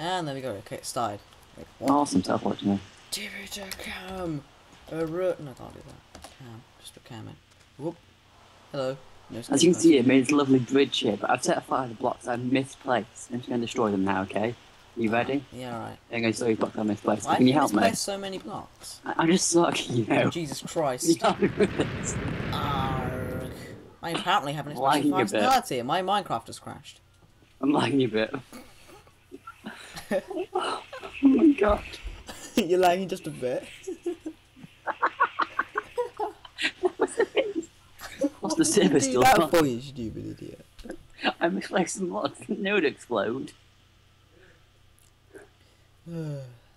And there we go. Okay, it started. Wait, what? Awesome teleporting. TV cam. A root. No, I can't do that. Cam. Just put cam in. Whoop. Hello. No As you can see, it made this lovely bridge here, but I've set a fire to the blocks I've misplaced. I'm just going to destroy them now, okay? You ah, ready? Yeah, alright. I'm going to you blocks I misplaced. Why Can you help me? so many blocks? I- I'm just suck, you oh, know. Jesus Christ. help me with this? Arrgh. I apparently have an Lagging expensive a bit. my Minecraft has crashed. I'm lagging a bit. oh my god. You're lagging just a bit. What's the server Do still that on? for you, stupid idiot. I'm some blocks. Didn't know it would explode.